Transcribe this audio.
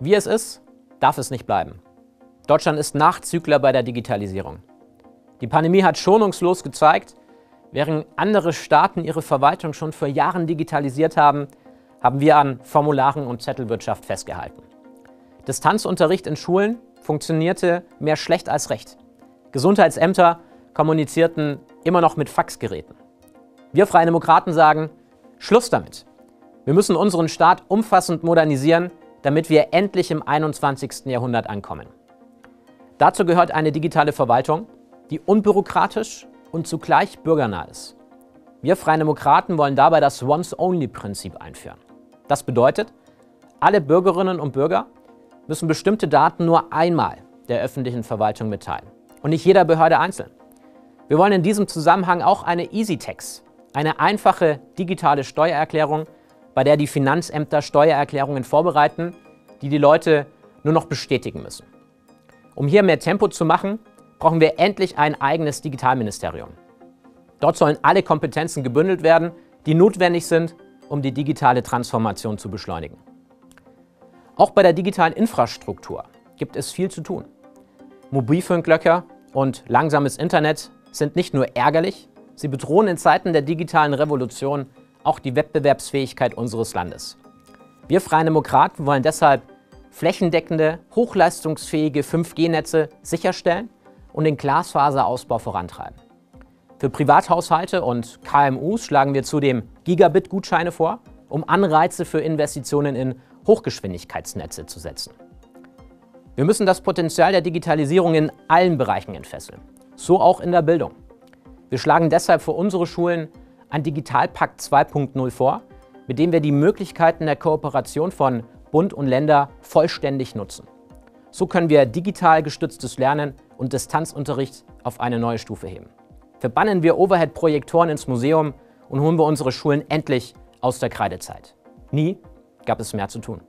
Wie es ist, darf es nicht bleiben. Deutschland ist Nachzügler bei der Digitalisierung. Die Pandemie hat schonungslos gezeigt, während andere Staaten ihre Verwaltung schon vor Jahren digitalisiert haben, haben wir an Formularen und Zettelwirtschaft festgehalten. Distanzunterricht in Schulen funktionierte mehr schlecht als recht. Gesundheitsämter kommunizierten immer noch mit Faxgeräten. Wir Freie Demokraten sagen, Schluss damit. Wir müssen unseren Staat umfassend modernisieren, damit wir endlich im 21. Jahrhundert ankommen. Dazu gehört eine digitale Verwaltung, die unbürokratisch und zugleich bürgernah ist. Wir Freie Demokraten wollen dabei das Once-Only-Prinzip einführen. Das bedeutet, alle Bürgerinnen und Bürger müssen bestimmte Daten nur einmal der öffentlichen Verwaltung mitteilen und nicht jeder Behörde einzeln. Wir wollen in diesem Zusammenhang auch eine EasyTax, eine einfache digitale Steuererklärung, bei der die Finanzämter Steuererklärungen vorbereiten, die die Leute nur noch bestätigen müssen. Um hier mehr Tempo zu machen, brauchen wir endlich ein eigenes Digitalministerium. Dort sollen alle Kompetenzen gebündelt werden, die notwendig sind, um die digitale Transformation zu beschleunigen. Auch bei der digitalen Infrastruktur gibt es viel zu tun. Mobilfunklöcker und langsames Internet sind nicht nur ärgerlich, sie bedrohen in Zeiten der digitalen Revolution auch die Wettbewerbsfähigkeit unseres Landes. Wir Freien Demokraten wollen deshalb flächendeckende, hochleistungsfähige 5G-Netze sicherstellen und den Glasfaserausbau vorantreiben. Für Privathaushalte und KMUs schlagen wir zudem Gigabit-Gutscheine vor, um Anreize für Investitionen in Hochgeschwindigkeitsnetze zu setzen. Wir müssen das Potenzial der Digitalisierung in allen Bereichen entfesseln, so auch in der Bildung. Wir schlagen deshalb für unsere Schulen ein Digitalpakt 2.0 vor, mit dem wir die Möglichkeiten der Kooperation von Bund und Länder vollständig nutzen. So können wir digital gestütztes Lernen und Distanzunterricht auf eine neue Stufe heben. Verbannen wir Overhead-Projektoren ins Museum und holen wir unsere Schulen endlich aus der Kreidezeit. Nie gab es mehr zu tun.